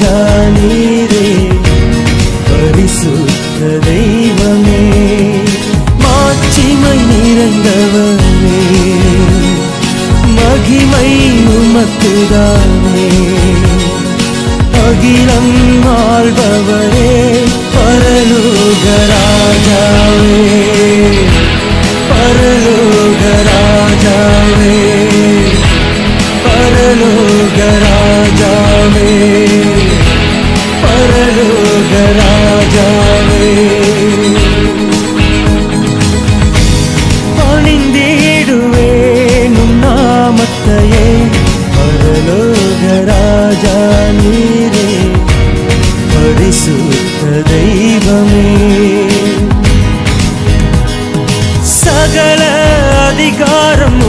ராஜா நீரே பரிசுத்த தெய்வமே. மாட்சிமை நிறைந்தவனே மகிமை உமக்குதானே. அகிலம் ஆள்பவரே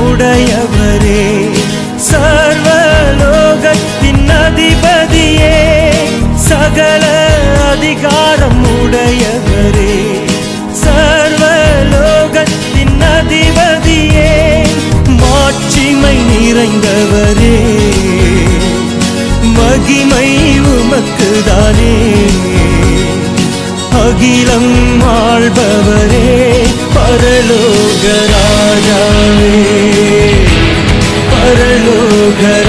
உடையவரே சர்வலோகத்தின் அதிபதியே சகல அதிகாரம் உடையவரே சர்வலோகத்தின் அதிபதியே மாட்சிமை நிறைந்தவரே. மகிமை உமக்குதானே. அகிலம் ஆள்பவரே பரலோக ராஜாவே. பரலோக ராஜாவே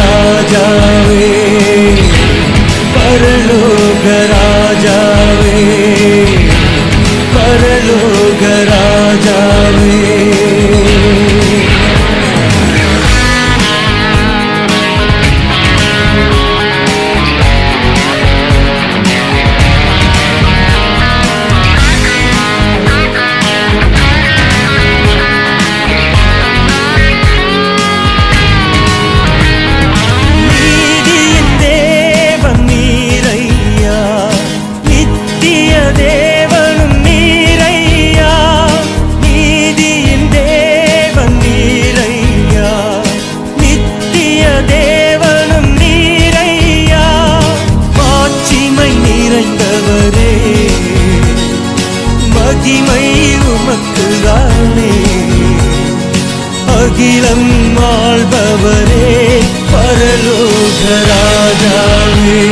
பரலோக ராஜாவே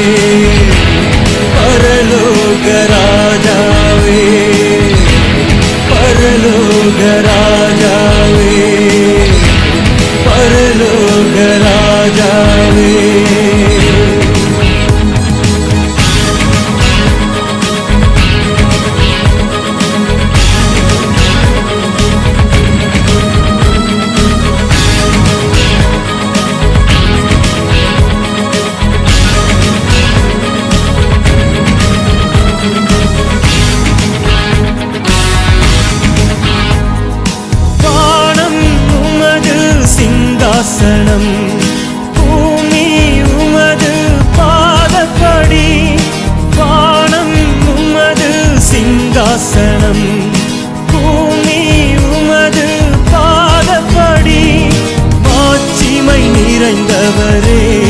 பரலோக ராஜாவே பரலோக ராஜாவே பரலோக ராஜாவே ஆண்டவரே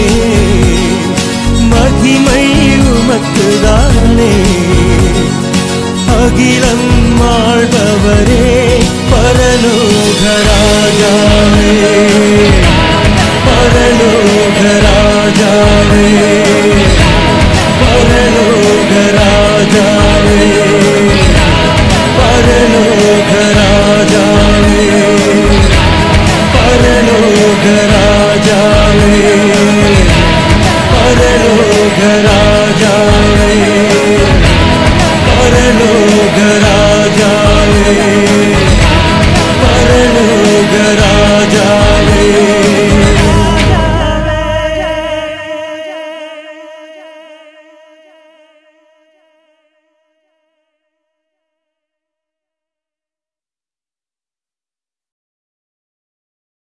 மகிமை உமக்குதானே. அகிலம் ஆழ்பவரே பரலோகராஜாவே. பரலோகராஜாவே. பரலோகராஜாவே. பரலோகராஜாவே.